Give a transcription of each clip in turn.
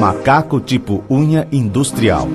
Macaco tipo unha industrial.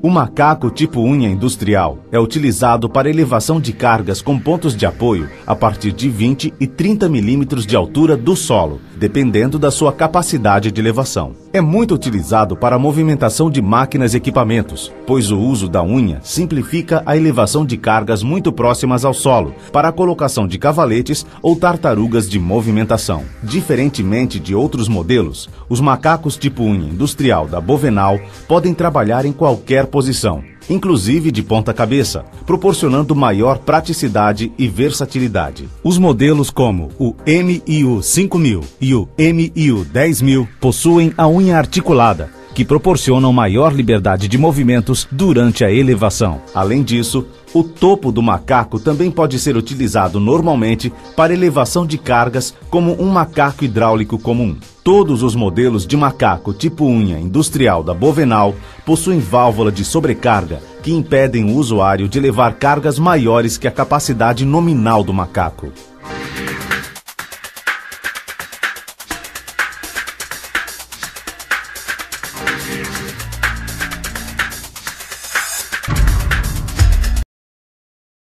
O macaco tipo unha industrial é utilizado para elevação de cargas com pontos de apoio a partir de 20 e 30 milímetros de altura do solo, dependendo da sua capacidade de elevação. É muito utilizado para a movimentação de máquinas e equipamentos, pois o uso da unha simplifica a elevação de cargas muito próximas ao solo, para a colocação de cavaletes ou tartarugas de movimentação. Diferentemente de outros modelos, os macacos tipo unha industrial da Bovenal podem trabalhar em qualquer posição, inclusive de ponta cabeça, proporcionando maior praticidade e versatilidade. Os modelos como o MIU 5000 e o MIU 10000 possuem a unha articulada, que proporcionam maior liberdade de movimentos durante a elevação. Além disso, o topo do macaco também pode ser utilizado normalmente para elevação de cargas como um macaco hidráulico comum. Todos os modelos de macaco tipo unha industrial da Bovenal possuem válvula de sobrecarga que impedem o usuário de levar cargas maiores que a capacidade nominal do macaco.